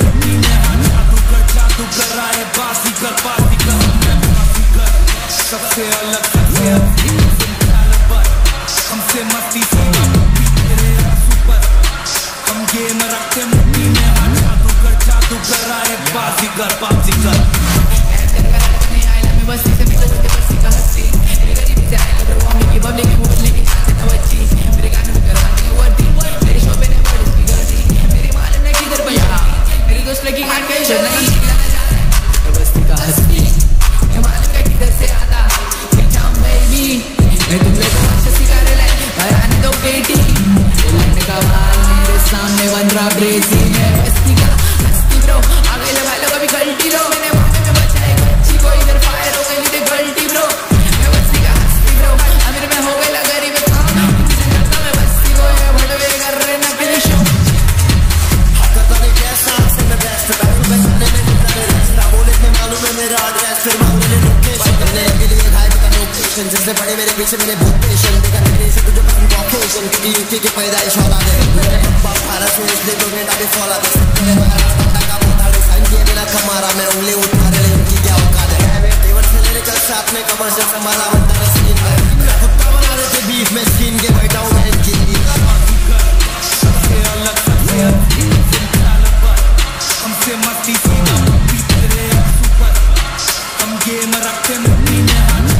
मिट्टी में जादूगर जादूगर आए बाजीगर बाजीगर बाजीगर सबसे अलग हमसे मस्ती सीधा तेरे सुपर हम गेम रखते मिट्टी में जादूगर जादूगर आए बाजीगर बाजीगर बेटी लड़ने का बाल मेरे सामने बन रहा ब्रेजी स्टेशन जिससे पड़े मेरे पीछे मेरे भूत पेशन देखा तेरे से तुझे पसंद कॉकेशन क्योंकि यूके की पैदाइश औला दे बाप पप्पा भारत से इसलिए दुनिया डाले फौला दे तेरे मेरे में पत्ता का पता ले साइन किए मेरा कमारा मैं उंगली उठा ले उनकी क्या औकात है मैं देवर से लेने कल साथ में कमर से संभाला बंदा है सीन में कुत्ता बना रहे थे बीफ में स्किन के बैठा हूँ मैं इनकी हमसे मस्ती सीधा पीते हम गेम रखते मुट्ठी में हाथ